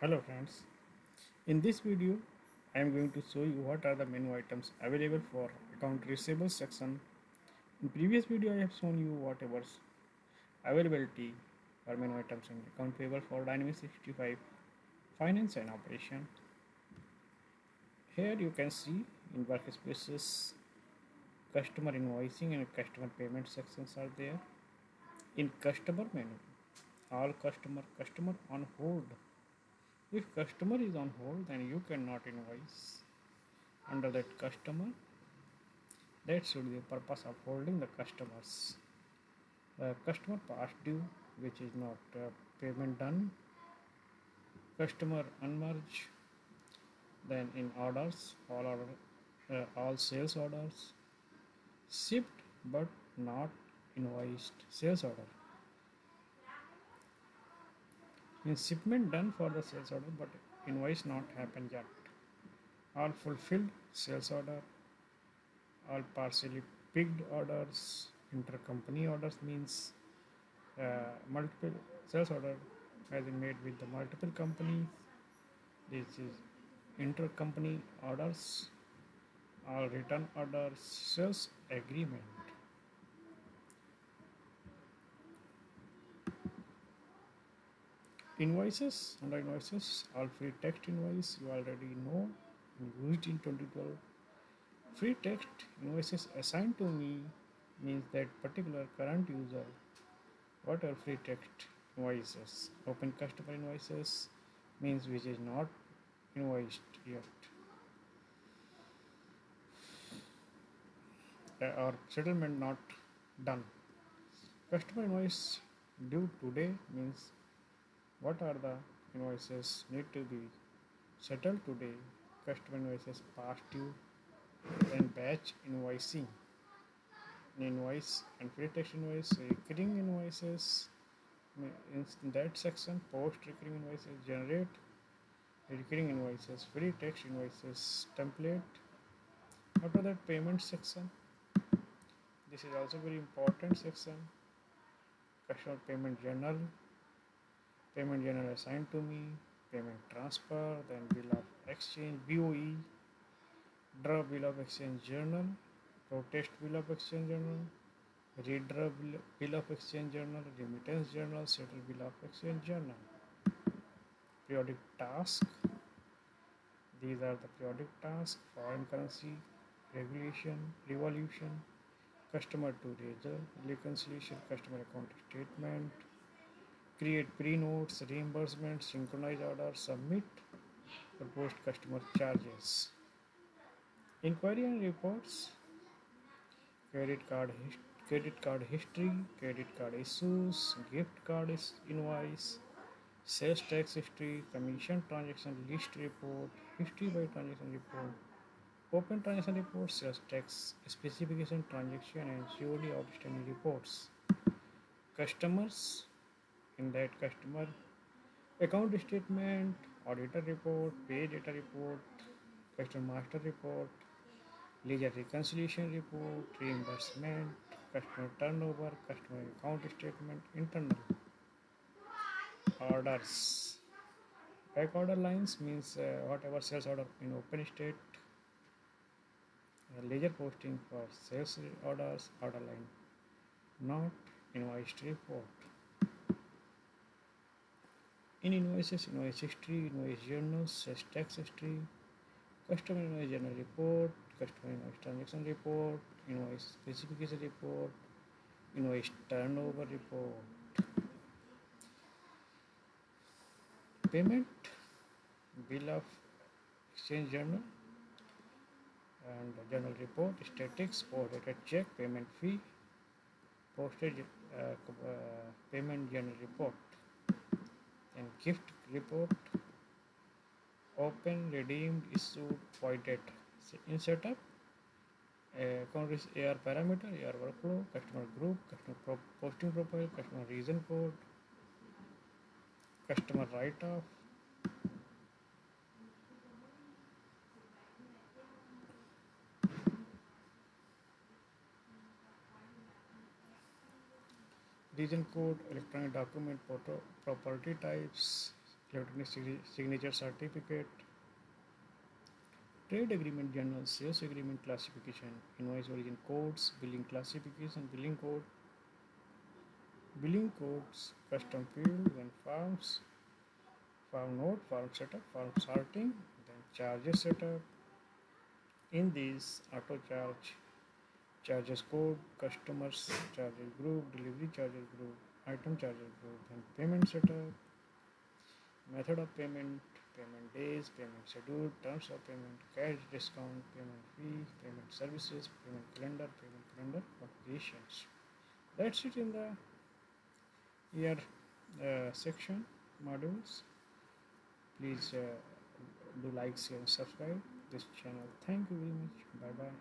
Hello friends, in this video I am going to show you what are the menu items available for account receivable section. In previous video I have shown you whatever availability for menu items in account payable for Dynamics 365 finance and operation. Here you can see in workspaces customer invoicing and customer payment sections are there. In customer menu all customer customer on hold if customer is on hold then you cannot invoice. Under that customer that should be the purpose of holding the customers. Customer past due which is not uh, payment done customer unmerge then in orders all order uh, all sales orders shipped but not invoiced sales order in shipment done for the sales order but invoice not happened yet. All fulfilled sales order all partially picked orders intercompany orders means uh, multiple sales order has been made with the multiple companies this is intercompany orders all return orders sales agreement invoices under invoices all free text invoice you already know. Used in 2012 free text invoices assigned to me means that particular current user what are free text invoices? Open customer invoices means which is not invoiced yet. Uh, or settlement not done. Customer invoice due today means what are the invoices need to be settled today? Customer invoices past due and batch invoicing. Invoice and free text invoice recurring invoices. In that section post recurring invoices generate recurring invoices free text invoices template. After that payment section. This is also very important section. Customer payment journal payment journal assigned to me payment transfer then bill of exchange BOE draw bill of exchange journal protest bill of exchange journal redraw bill of exchange journal remittance journal settle bill of exchange journal. Periodic task. These are the periodic tasks foreign currency regulation revaluation customer to ledger reconciliation customer account statement create pre-notes, reimbursement, synchronize order, submit, or post customer charges. Inquiry and reports, credit card credit card history, credit card issues, gift card invoice, sales tax history, commission transaction list report, history by transaction report, open transaction report, sales tax specification transaction and COD outstanding reports. Customers in that customer account statement auditor report pay data report customer master report ledger reconciliation report reimbursement customer turnover customer account statement internal orders. Back order lines means uh, whatever sales order in open state ledger posting for sales orders order line not invoice report in invoices, invoice history, invoice journals, sales tax history, customer invoice journal report, customer invoice transaction report, invoice specification report, invoice turnover report. Payment, bill of exchange journal, and journal report, statics, dated check, payment fee, postage, uh, uh, payment journal report and gift report open redeemed issued voided in setup uh, account is AR parameter, AR workflow, customer group, customer pro posting profile, customer reason code, customer write region code, electronic document, property types, electronic signature certificate. Trade agreement journal sales agreement classification invoice origin codes billing classification billing code. Billing codes custom field then forms form node form setup form sorting then charges setup. In these auto charge charges code customers charges group delivery charges group item charges group then payment setup method of payment payment days payment schedule terms of payment cash discount payment fee payment services payment calendar payment calendar modifications that's it in the year uh, section modules. Please uh, do like share and subscribe this channel. Thank you very much. Bye bye